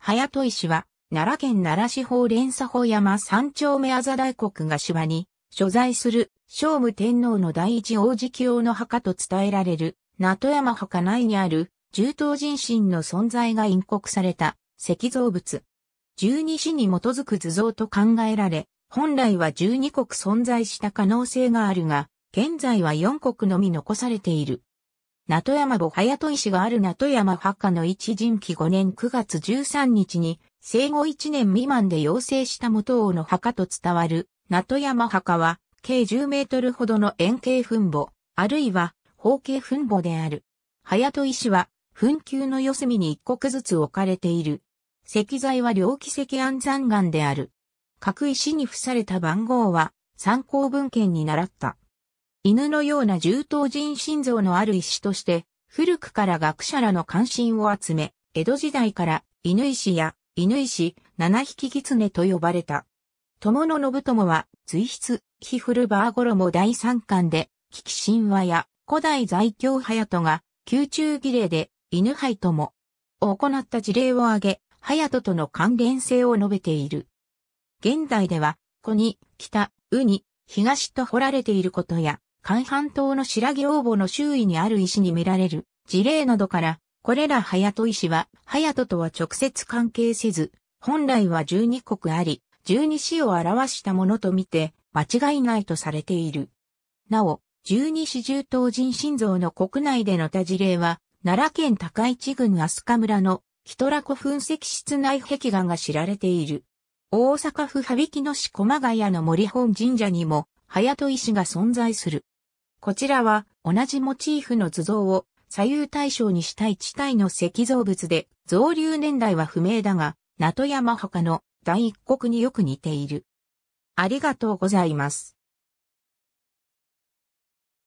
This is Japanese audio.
隼人石は、奈良県奈良市法連鎖法山三丁目あざ大国が芝に、所在する、聖武天皇の第一王子卿の墓と伝えられる、名戸山墓内にある、重刀人身の存在が隠国された、石造物。十二支に基づく図像と考えられ、本来は十二国存在した可能性があるが、現在は四国のみ残されている。名戸山母隼人石がある名戸山墓の一人期5年9月13日に、生後1年未満で養成した元王の墓と伝わる、名戸山墓は、計10メートルほどの円形墳墓、あるいは方形墳墓である。隼人石は、墳丘の四隅に一国ずつ置かれている。石材は両奇石安山岩である。各石に付された番号は、参考文献に習った。犬のような重頭人心臓のある石として、古くから学者らの関心を集め、江戸時代から犬石や犬石、七匹狐と呼ばれた。友の信友は、随筆、ヒフルバーゴロモ第三巻で、危機神話や古代在京隼人が、宮中儀礼で犬イトも、を行った事例を挙げ、隼人との関連性を述べている。現代では、子に、北、ウに、東と掘られていることや、海半島の白木王母の周囲にある石に見られる事例などから、これら隼人石は、隼人とは直接関係せず、本来は十二国あり、十二市を表したものとみて、間違いないとされている。なお、十二市重東人心臓の国内での他事例は、奈良県高市郡飛鳥村のキトラコ噴石室内壁画が知られている。大阪府羽曳野市駒ヶ谷の森本神社にも、隼人石が存在する。こちらは同じモチーフの図像を左右対称にした一体の石造物で、造流年代は不明だが、名戸山他の第一国によく似ている。ありがとうございます。